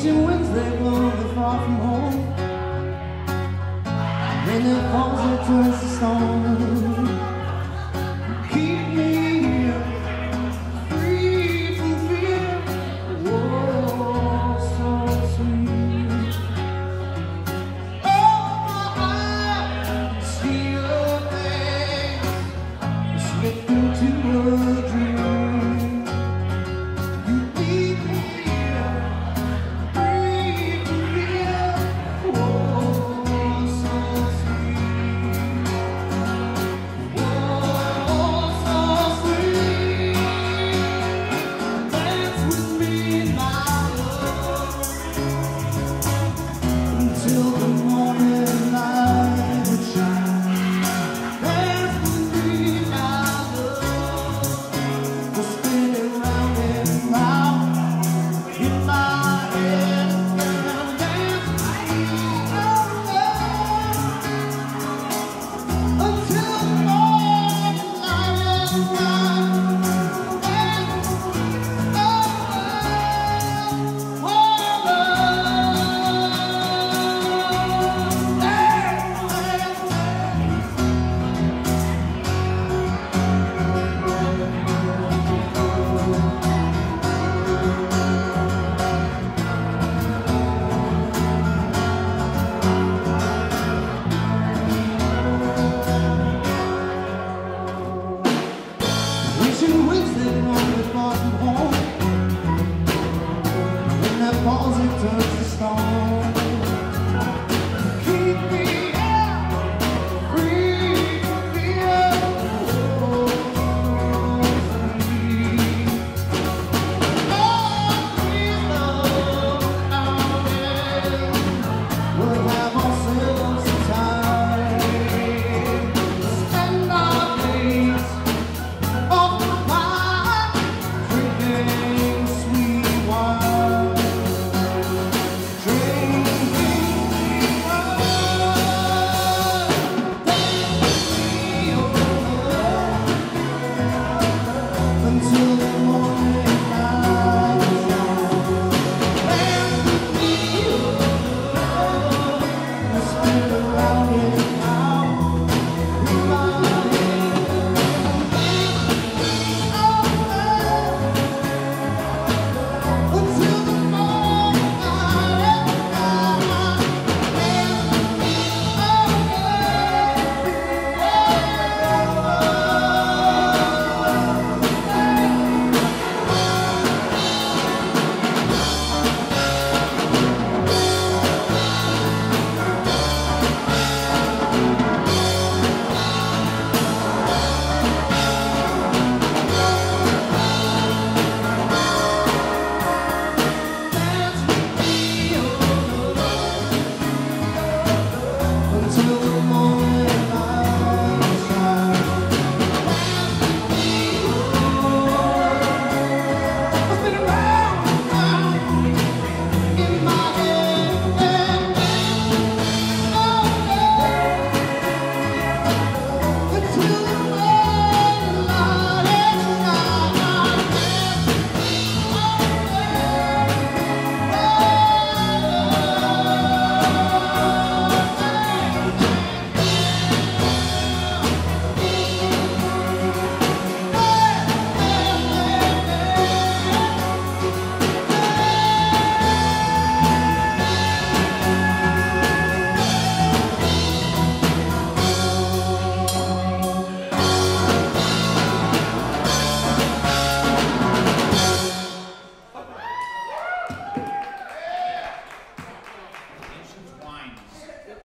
chasing winds, they blow the far from home. When it falls, it turns to stone. falls, it turns to stone.